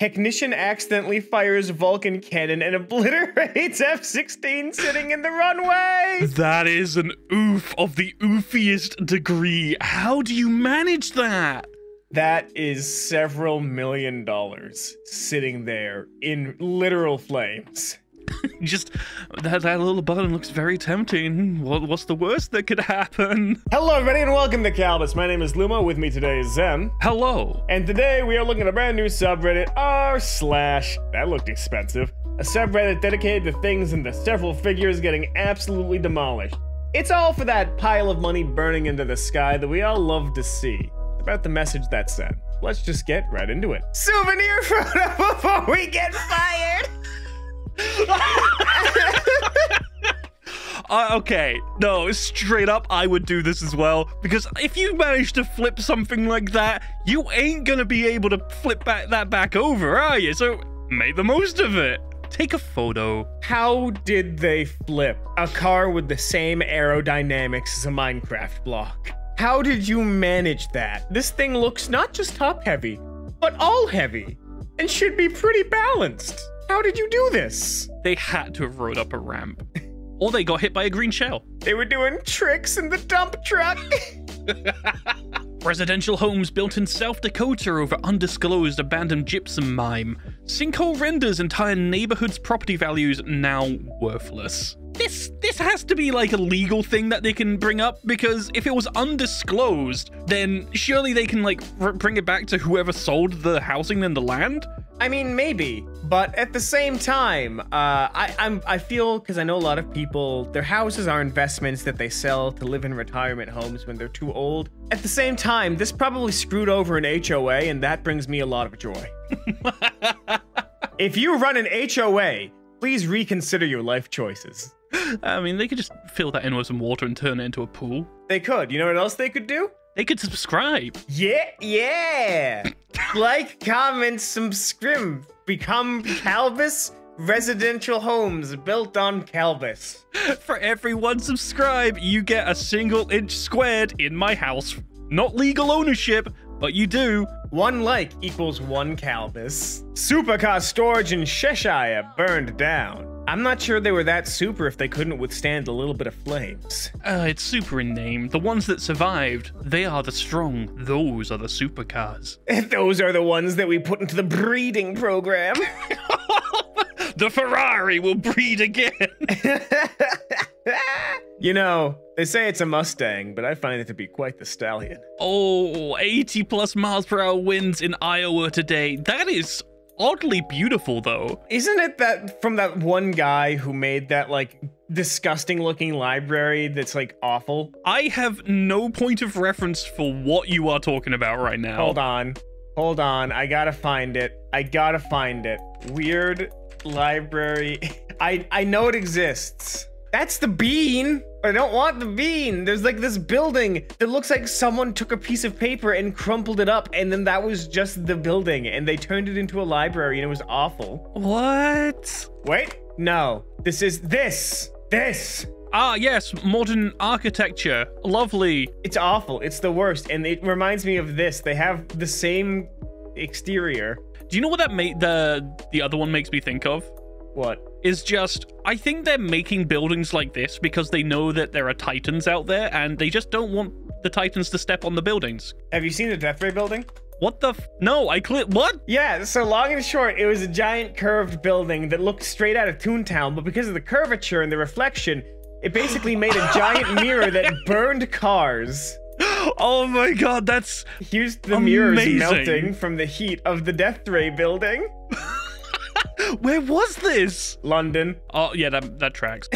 Technician accidentally fires Vulcan cannon and obliterates F-16 sitting in the runway. That is an oof of the oofiest degree. How do you manage that? That is several million dollars sitting there in literal flames. Just that, that little button looks very tempting. What, what's the worst that could happen? Hello, everybody, and welcome to Kalbus. My name is Lumo. With me today is Zen. Hello. And today we are looking at a brand new subreddit r slash that looked expensive. A subreddit dedicated to things and the several figures getting absolutely demolished. It's all for that pile of money burning into the sky that we all love to see. It's about the message that sent. Let's just get right into it. Souvenir photo before we get fired. Uh, okay, no, straight up, I would do this as well. Because if you manage to flip something like that, you ain't gonna be able to flip back that back over, are you? So make the most of it. Take a photo. How did they flip a car with the same aerodynamics as a Minecraft block? How did you manage that? This thing looks not just top heavy, but all heavy, and should be pretty balanced. How did you do this? They had to have rode up a ramp. or they got hit by a green shell. They were doing tricks in the dump truck. Residential homes built in South Dakota over undisclosed abandoned gypsum mine. Sinkhole renders entire neighborhoods' property values now worthless. This this has to be like a legal thing that they can bring up because if it was undisclosed, then surely they can like bring it back to whoever sold the housing and the land. I mean, maybe, but at the same time, uh, I, I'm I feel because I know a lot of people, their houses are investments that they sell to live in retirement homes when they're too old. At the same time, this probably screwed over an HOA, and that brings me a lot of joy. if you run an HOA, please reconsider your life choices. I mean, they could just fill that in with some water and turn it into a pool. They could. You know what else they could do? They could subscribe. Yeah, yeah. like, comment, subscribe. Become Kalbus residential homes built on Kalbus. For every one subscribe, you get a single inch squared in my house. Not legal ownership, but you do. One like equals one Kalbus. Supercar storage in Cheshire burned down. I'm not sure they were that super if they couldn't withstand a little bit of flames. Uh, it's super in name. The ones that survived, they are the strong. Those are the supercars. Those are the ones that we put into the breeding program. the Ferrari will breed again. you know, they say it's a Mustang, but I find it to be quite the stallion. Oh, 80 plus miles per hour winds in Iowa today. That is oddly beautiful, though. Isn't it that from that one guy who made that like disgusting looking library that's like awful? I have no point of reference for what you are talking about right now. Hold on. Hold on. I gotta find it. I gotta find it. Weird library. I I know it exists. That's the bean. I don't want the bean. There's like this building that looks like someone took a piece of paper and crumpled it up, and then that was just the building, and they turned it into a library, and it was awful. What? Wait, no. This is this. This. Ah, yes, modern architecture. Lovely. It's awful. It's the worst, and it reminds me of this. They have the same exterior. Do you know what that made the the other one makes me think of? What? Is just I think they're making buildings like this because they know that there are titans out there and they just don't want the titans to step on the buildings. Have you seen the Death Ray building? What the f- No, I clear what? Yeah, so long and short, it was a giant curved building that looked straight out of Toontown, but because of the curvature and the reflection, it basically made a giant mirror that burned cars. Oh my god, that's Here's the Amazing. mirrors melting from the heat of the Death Ray building. Where was this? London. Oh, yeah, that that tracks.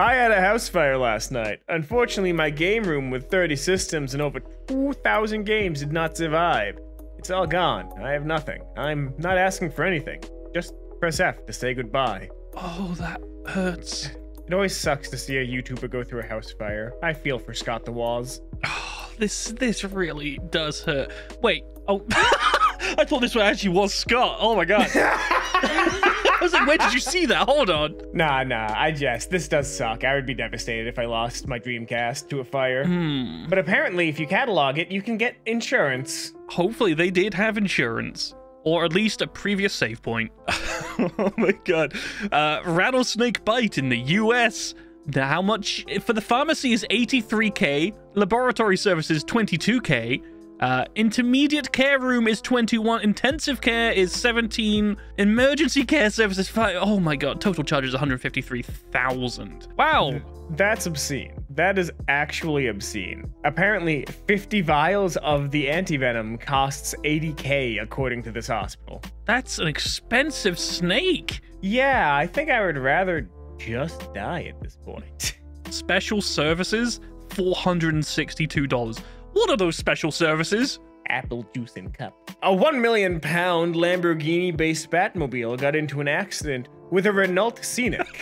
I had a house fire last night. Unfortunately, my game room with 30 systems and over 2,000 games did not survive. It's all gone. I have nothing. I'm not asking for anything. Just press F to say goodbye. Oh, that hurts. It always sucks to see a YouTuber go through a house fire. I feel for Scott the Woz. Oh, this this really does hurt. Wait. Oh, I thought this one actually was Scott. Oh my god. I was like, where did you see that? Hold on. Nah, nah, I jest. This does suck. I would be devastated if I lost my Dreamcast to a fire. Hmm. But apparently, if you catalog it, you can get insurance. hopefully they did have insurance. Or at least a previous save point. oh my god. Uh, rattlesnake bite in the US. How much for the pharmacy is 83k, laboratory services 22k, uh, intermediate care room is 21, intensive care is 17, emergency care services 5. Oh my god, total charge is 153,000. Wow. That's obscene. That is actually obscene. Apparently, 50 vials of the antivenom costs 80k according to this hospital. That's an expensive snake. Yeah, I think I would rather just die at this point. Special services, $462. What are those special services? Apple juice and cup. A 1 million pound Lamborghini based Batmobile got into an accident with a Renault Scenic.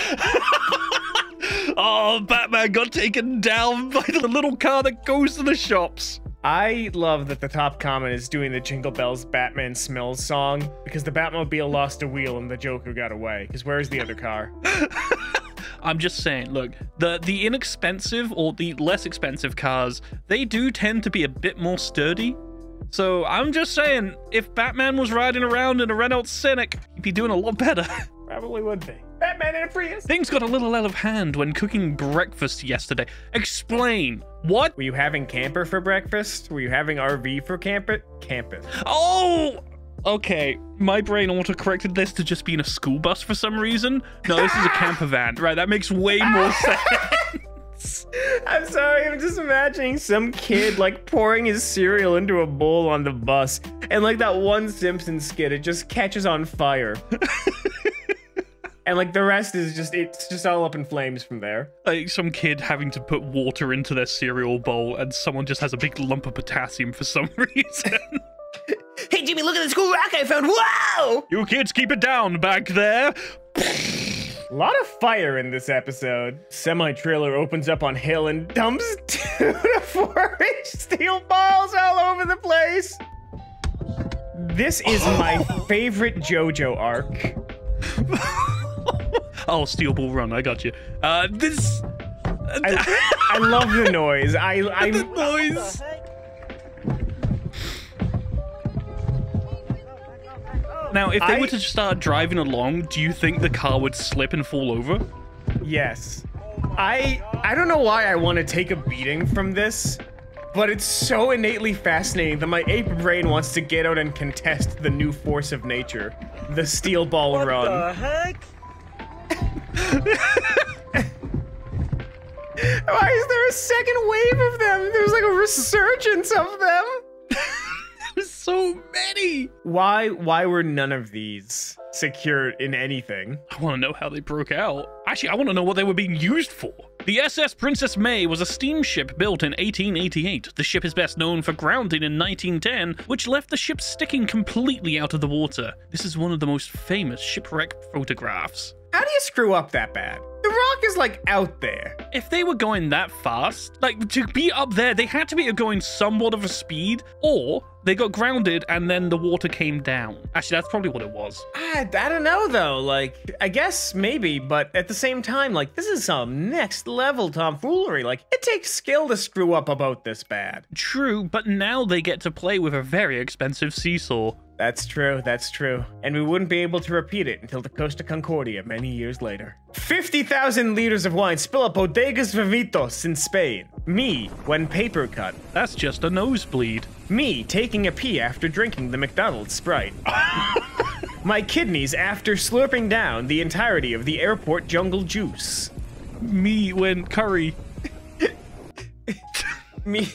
oh, Batman got taken down by the little car that goes to the shops. I love that the top comment is doing the Jingle Bells Batman Smells song because the Batmobile lost a wheel and the Joker got away. Because where's the other car? I'm just saying, look, the the inexpensive or the less expensive cars, they do tend to be a bit more sturdy. So I'm just saying, if Batman was riding around in a Renault Scenic, he'd be doing a lot better. Probably would be. Batman in a Prius. Things got a little out of hand when cooking breakfast yesterday. Explain. What? Were you having camper for breakfast? Were you having RV for camper? Campus. Oh! Okay, my brain auto-corrected this to just being a school bus for some reason. No, this is a camper van. Right, that makes way more sense. I'm sorry, I'm just imagining some kid like pouring his cereal into a bowl on the bus, and like that one Simpson skit, it just catches on fire. and like the rest is just it's just all up in flames from there. Like some kid having to put water into their cereal bowl, and someone just has a big lump of potassium for some reason. Hey Jimmy, look at this cool rock I found! Wow! You kids keep it down back there. A lot of fire in this episode. Semi trailer opens up on hill and dumps two to four inch steel balls all over the place. This is my favorite JoJo arc. oh, Steel Ball Run, I got you. Uh, this. I, I love the noise. I, I the noise. Now, if they I- were to start driving along, do you think the car would slip and fall over? Yes. I I don't know why I want to take a beating from this, but it's so innately fascinating that my ape brain wants to get out and contest the new force of nature, the steel ball What run. the heck? Why is there a second wave of them? There's like a resurgence of them. There's so many. Why why were none of these secured in anything? I want to know how they broke out. Actually, I want to know what they were being used for. The SS Princess May was a steamship built in 1888. The ship is best known for grounding in 1910, which left the ship sticking completely out of the water. This is one of the most famous shipwreck photographs. How do you screw up that bad? Rock is like out there. If they were going that fast, like to be up there, they had to be going somewhat of a speed, or they got grounded and then the water came down. Actually, that's probably what it was. I, I don't know though. Like, I guess maybe, but at the same time, like, this is some next level tomfoolery. Like, it takes skill to screw up about this bad. True, but now they get to play with a very expensive seesaw. That's true, that's true. And we wouldn't be able to repeat it until the Costa Concordia many years later. 50,000 liters of wine spill up Bodegas Vitivinos in Spain. Me, when paper cut. That's just a nosebleed. Me, taking a pee after drinking the McDonald's Sprite. My kidneys after slurping down the entirety of the airport jungle juice. Me when curry. Me,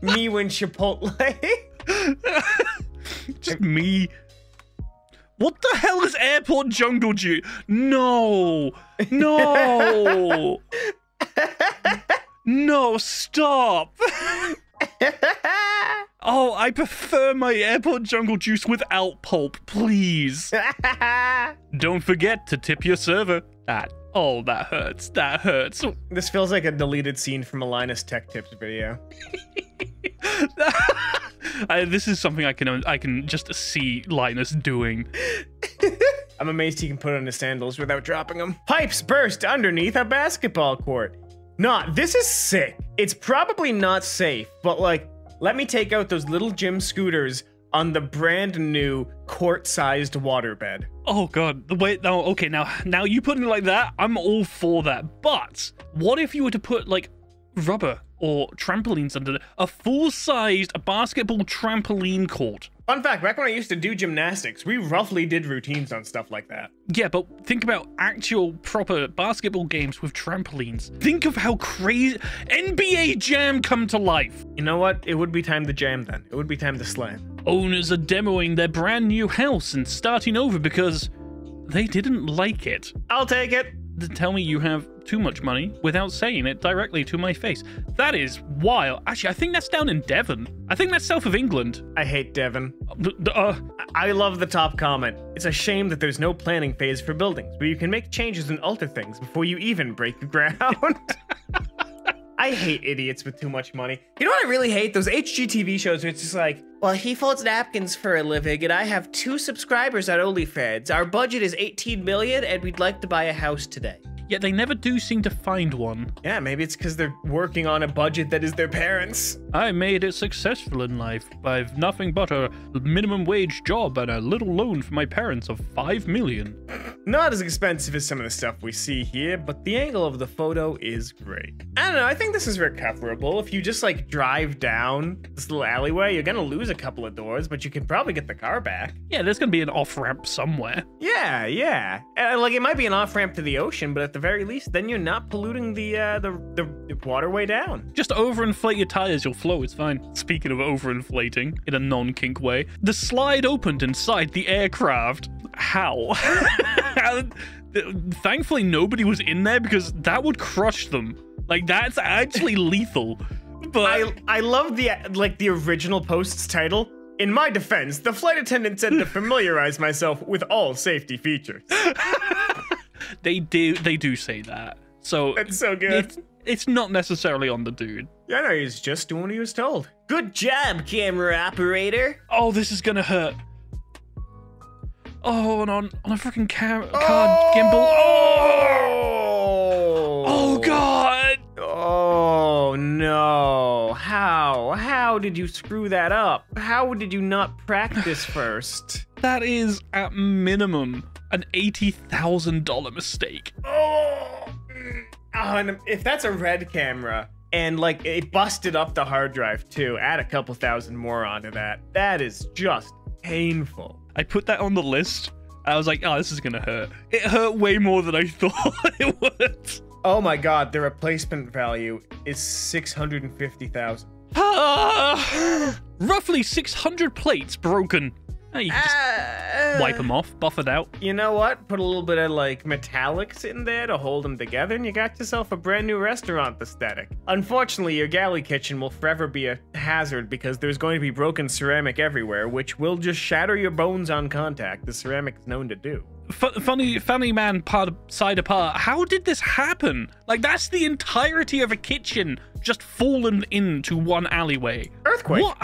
me when Chipotle. Just me. What the hell is airport jungle juice? No. No. no, stop. Oh, I prefer my airport jungle juice without pulp, please. Don't forget to tip your server. That. Oh, that hurts. That hurts. this feels like a deleted scene from a Linus Tech Tips video. I, this is something I can um, I can just see Linus doing. I'm amazed he can put on his sandals without dropping them. Pipes burst underneath a basketball court. Nah, this is sick. It's probably not safe, but like, let me take out those little gym scooters on the brand new quart-sized waterbed. Oh god, the way no, okay, now now you put it like that, I'm all for that. But what if you were to put like rubber or trampolines under it? A full-sized basketball trampoline court. Fun fact, back when I used to do gymnastics, we roughly did routines on stuff like that. Yeah, but think about actual proper basketball games with trampolines. Think of how crazy NBA Jam come to life. You know what? It would be time to jam then. It would be time to slam. Owners are demoing their brand new house and starting over because they didn't like it. I'll take it. Tell me you have too much money without saying it directly to my face. That is wild. Actually, I think that's down in Devon. I think that's south of England. I hate Devon. Uh, uh, I love the top comment. It's a shame that there's no planning phase for buildings where you can make changes and alter things before you even break the ground. I hate idiots with too much money. You know what I really hate? Those HGTV shows where it's just like, well, he folds napkins for a living, and I have two subscribers on OnlyFans. Our budget is 18 million, and we'd like to buy a house today. Yet they never do seem to find one. Yeah, maybe it's because they're working on a budget that is their parents. I made it successful in life. I've nothing but a minimum wage job and a little loan from my parents of five million. Not as expensive as some of the stuff we see here, but the angle of the photo is great. I don't know, I think this is recoverable. If you just like drive down this little alleyway, you're gonna lose a couple of doors, but you can probably get the car back. Yeah, there's gonna be an off ramp somewhere. Yeah, yeah. And, like it might be an off ramp to the ocean, but at the very least, then you're not polluting the uh, the, the, the waterway down. Just overinflate your tires, you'll flow, it's fine. Speaking of overinflating, in a non kink way, the slide opened inside the aircraft. How? Thankfully, nobody was in there because that would crush them. Like, that's actually lethal. But I I love the like the original post's title. In my defense, the flight attendant said to familiarize myself with all safety features. they do they do say that. So That's so good. It's, it's not necessarily on the dude. Yeah, no, he's just doing what he was told. Good job, camera operator. Oh, this is gonna hurt. Oh, and on on a freaking car oh! card oh! gimbal. Oh! Oh god! Oh no! How? How did you screw that up? How did you not practice first? That is at minimum an eighty thousand dollar mistake. Oh! Mm, oh, and if that's a red camera and like it busted up the hard drive too, add a couple thousand more onto that. That is just painful. I put that on the list. I was like, oh, this is gonna hurt. It hurt way more than I thought it would. Oh my god, the replacement value is 650,000. Ah, roughly 600 plates broken. Oh, you can just ah, wipe them off, buff it out. You know what? Put a little bit of like metallics in there to hold them together, and you got yourself a brand new restaurant aesthetic. Unfortunately, your galley kitchen will forever be a hazard because there's going to be broken ceramic everywhere, which will just shatter your bones on contact. The ceramic is known to do. F- funny, funny man, part side apart. How did this happen? Like that's the entirety of a kitchen just fallen into one alleyway. Earthquake. What?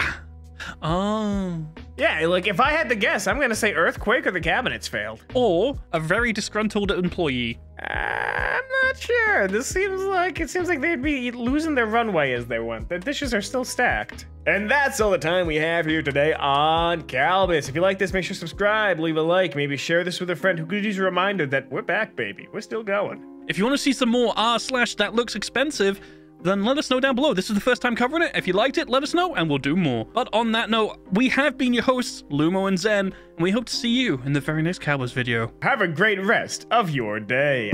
Oh. Yeah, like if I had to guess, I'm gonna say earthquake or the cabinets failed. Or a very disgruntled employee. Uh, I'm not sure. This seems like it seems like they'd be losing their runway as they went. The dishes are still stacked. And that's all the time we have here today on Kalbus. If you like this, make sure to subscribe, leave a like, maybe share this with a friend who could use a reminder that we're back, baby. We're still going. If you want to see some more r slash that looks expensive, then let us know down below. This is the first time covering it. If you liked it, let us know and we'll do more. But on that note, we have been your hosts, Lumo and Zen, and we hope to see you in the very next Kalbus video. Have a great rest of your day.